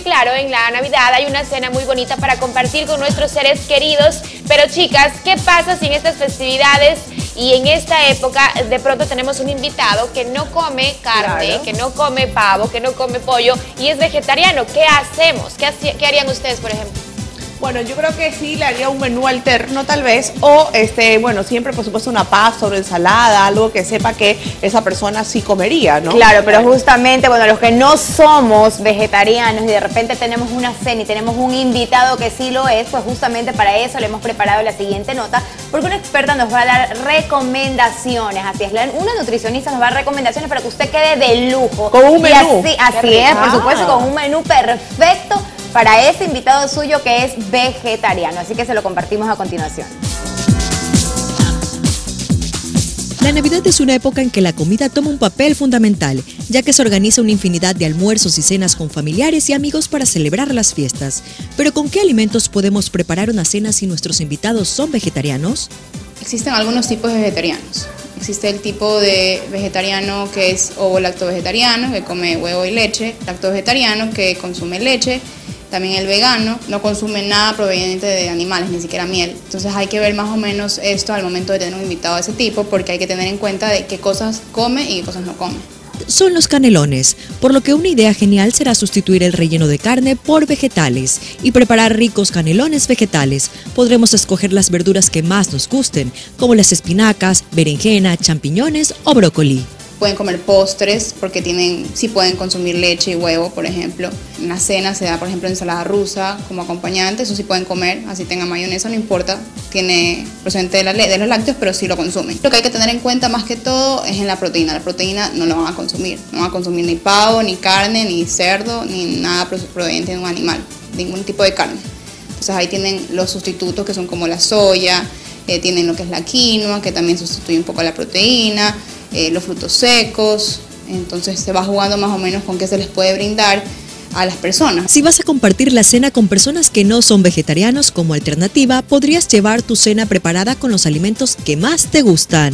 porque claro, en la Navidad hay una cena muy bonita para compartir con nuestros seres queridos. Pero chicas, ¿qué pasa si en estas festividades y en esta época de pronto tenemos un invitado que no come carne, que no come pavo, que no come pollo y es vegetariano? ¿Qué hacemos? ¿Qué, qué harían ustedes, por ejemplo? Bueno, yo creo que sí le haría un menú alterno tal vez, o este, bueno, siempre por supuesto una pasta o ensalada, algo que sepa que esa persona sí comería, ¿no? Claro, pero justamente, bueno, los que no somos vegetarianos y de repente tenemos una cena y tenemos un invitado que sí lo es, pues justamente para eso le hemos preparado la siguiente nota, porque una experta nos va a dar recomendaciones, así es, una nutricionista nos va a dar recomendaciones para que usted quede de lujo. Con un menú. así, así es, por supuesto, con un menú perfecto para ese invitado suyo que es vegetariano. Así que se lo compartimos a continuación. La Navidad es una época en que la comida toma un papel fundamental, ya que se organiza una infinidad de almuerzos y cenas con familiares y amigos para celebrar las fiestas. Pero ¿con qué alimentos podemos preparar una cena si nuestros invitados son vegetarianos? Existen algunos tipos de vegetarianos. Existe el tipo de vegetariano que es ovo lacto vegetariano, que come huevo y leche, lacto vegetariano que consume leche, también el vegano no consume nada proveniente de animales, ni siquiera miel. Entonces hay que ver más o menos esto al momento de tener un invitado de ese tipo, porque hay que tener en cuenta de qué cosas come y qué cosas no come. Son los canelones, por lo que una idea genial será sustituir el relleno de carne por vegetales y preparar ricos canelones vegetales. Podremos escoger las verduras que más nos gusten, como las espinacas, berenjena, champiñones o brócoli pueden comer postres porque tienen, sí pueden consumir leche y huevo, por ejemplo. En la cena se da, por ejemplo, ensalada rusa como acompañante, eso sí pueden comer, así tenga mayonesa, no importa, tiene procedente de, la, de los lácteos, pero sí lo consumen. Lo que hay que tener en cuenta más que todo es en la proteína. La proteína no lo van a consumir, no van a consumir ni pavo, ni carne, ni cerdo, ni nada proveniente de un animal, ningún tipo de carne. Entonces ahí tienen los sustitutos que son como la soya, eh, tienen lo que es la quinoa, que también sustituye un poco la proteína, eh, los frutos secos, entonces se va jugando más o menos con qué se les puede brindar a las personas. Si vas a compartir la cena con personas que no son vegetarianos como alternativa, podrías llevar tu cena preparada con los alimentos que más te gustan.